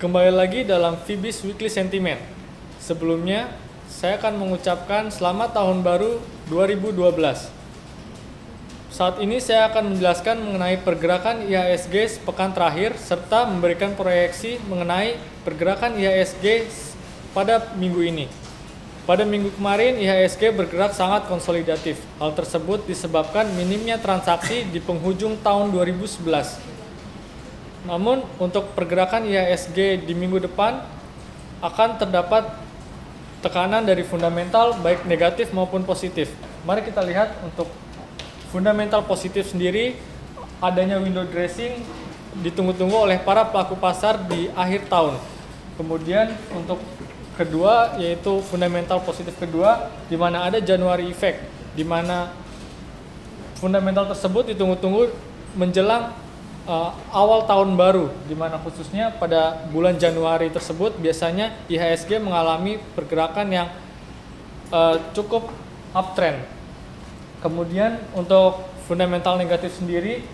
Kembali lagi dalam Fibis Weekly Sentiment. Sebelumnya, saya akan mengucapkan selamat tahun baru 2012. Saat ini saya akan menjelaskan mengenai pergerakan IHSG sepekan terakhir serta memberikan proyeksi mengenai pergerakan IHSG pada minggu ini. Pada minggu kemarin IHSG bergerak sangat konsolidatif. Hal tersebut disebabkan minimnya transaksi di penghujung tahun 2011 namun untuk pergerakan IHSG di minggu depan akan terdapat tekanan dari fundamental baik negatif maupun positif. Mari kita lihat untuk fundamental positif sendiri adanya window dressing ditunggu-tunggu oleh para pelaku pasar di akhir tahun. Kemudian untuk kedua yaitu fundamental positif kedua di mana ada January effect di mana fundamental tersebut ditunggu-tunggu menjelang uh, awal tahun baru, di mana khususnya pada bulan Januari tersebut biasanya IHSG mengalami pergerakan yang uh, cukup uptrend. Kemudian untuk fundamental negatif sendiri,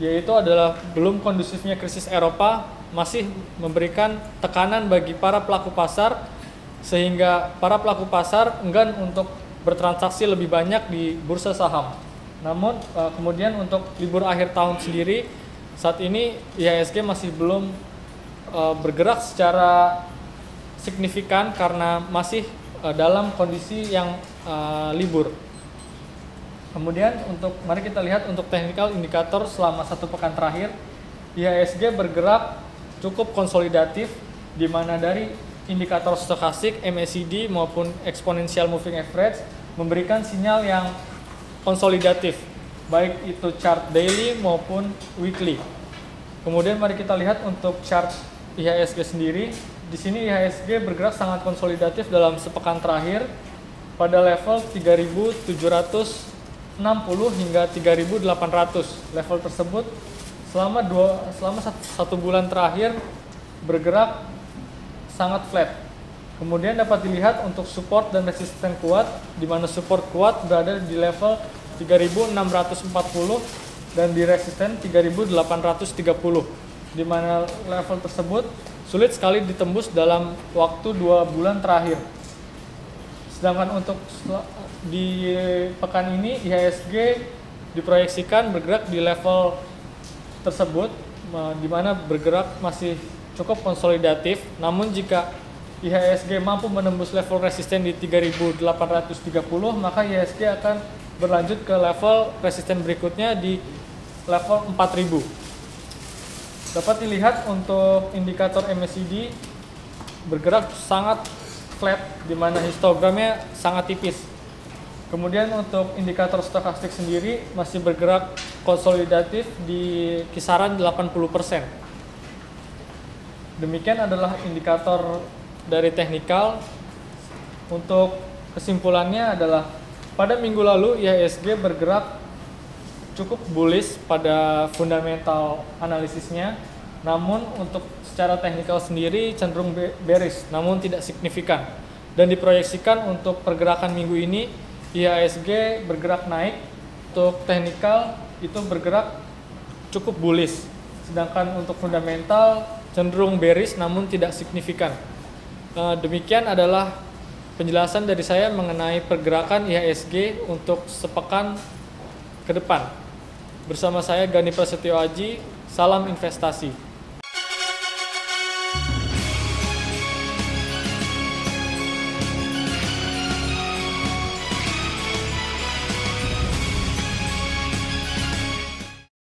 yaitu adalah belum kondusifnya krisis Eropa masih memberikan tekanan bagi para pelaku pasar sehingga para pelaku pasar enggan untuk bertransaksi lebih banyak di bursa saham. Namun uh, kemudian untuk libur akhir tahun sendiri saat ini IHSG masih belum uh, bergerak secara signifikan karena masih uh, dalam kondisi yang libur. Kemudian untuk mari kita lihat untuk technical indikator selama satu pekan terakhir IHSG bergerak cukup konsolidatif di mana dari indikator stokastik MACD maupun exponential moving average memberikan sinyal yang konsolidatif baik itu chart daily maupun weekly. Kemudian mari kita lihat untuk chart IHSG sendiri. Di sini IHSG bergerak sangat konsolidatif dalam sepekan terakhir pada level 3760 hingga 3800. Level tersebut selama dua selama satu, bulan terakhir bergerak sangat flat. Kemudian dapat dilihat untuk support dan resisten kuat, di mana support kuat berada di level 3640 dan di resisten 3830 di mana level tersebut sulit sekali ditembus dalam waktu dua bulan terakhir. Sedangkan untuk di pekan ini IHSG diproyeksikan bergerak di level tersebut di mana bergerak masih cukup konsolidatif. Namun jika IHSG mampu menembus level resisten di 3830 maka IHSG akan berlanjut ke level resisten berikutnya di level 4000 dapat dilihat untuk indikator MACD bergerak sangat flat di mana histogramnya sangat tipis. Kemudian untuk indikator stokastik sendiri masih bergerak konsolidatif di kisaran 80% demikian adalah indikator dari teknikal. Untuk kesimpulannya adalah pada minggu lalu IHSG bergerak cukup bullish pada fundamental analisisnya, namun untuk secara teknikal sendiri cenderung bearish, namun tidak signifikan. Dan diproyeksikan untuk pergerakan minggu ini IHSG bergerak naik, untuk teknikal itu bergerak cukup bullish, sedangkan untuk fundamental cenderung bearish namun tidak signifikan. Eh, demikian adalah penjelasan dari saya mengenai pergerakan IHSG untuk sepekan ke depan. Bersama saya Gani Prasetyo Aji, salam investasi.